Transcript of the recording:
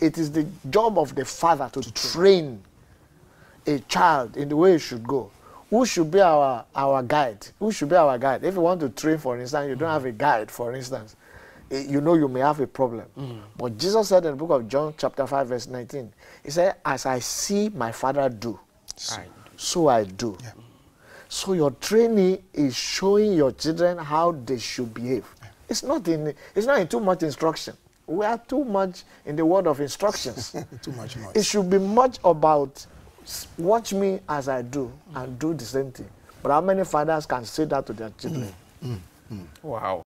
it is the job of the father to, train a child in the way it should go. Who should be our, our guide? Who should be our guide? If you want to train, for instance, you don't have a guide, for instance, eh, you know you may have a problem. But Jesus said in the book of John, chapter 5, verse 19, He said, As I see my father do, Right. so I do. Yeah. So your training is showing your children how they should behave. It's not in it's not in too much instruction. We are too much in the world of instructions. Too much noise. it should be much about watch me as I do and do the same thing. But how many fathers can say that to their children? Mm, mm, mm. Wow.